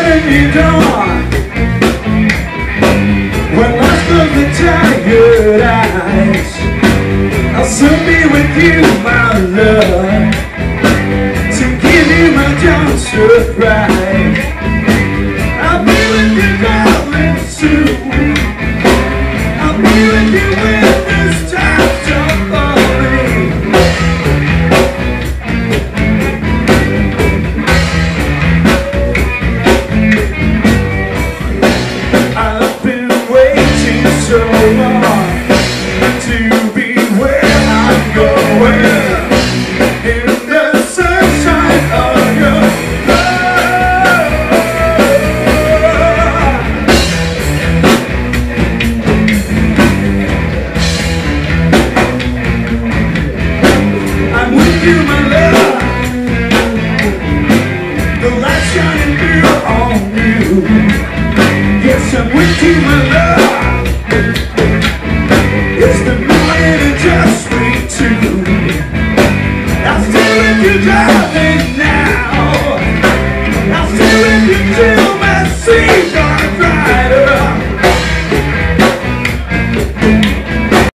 getting you done When I look the tired eyes I'll soon be with you, my love To give you my dark surprise just